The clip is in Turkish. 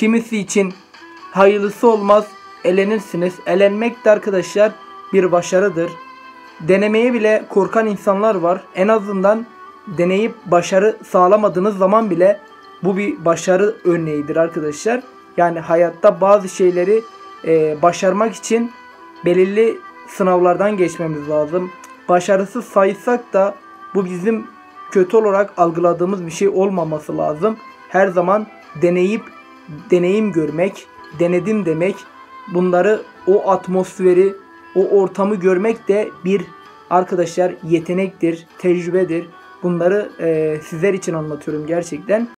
Kimisi için hayırlısı olmaz, elenirsiniz. Elenmek de arkadaşlar bir başarıdır. Denemeye bile korkan insanlar var. En azından deneyip başarı sağlamadığınız zaman bile bu bir başarı örneğidir arkadaşlar. Yani hayatta bazı şeyleri e, başarmak için belirli sınavlardan geçmemiz lazım. Başarısız saysak da bu bizim kötü olarak algıladığımız bir şey olmaması lazım. Her zaman deneyip deneyim görmek, denedim demek, bunları o atmosferi, o ortamı görmek de bir arkadaşlar yetenektir, tecrübedir. Bunları e, sizler için anlatıyorum gerçekten.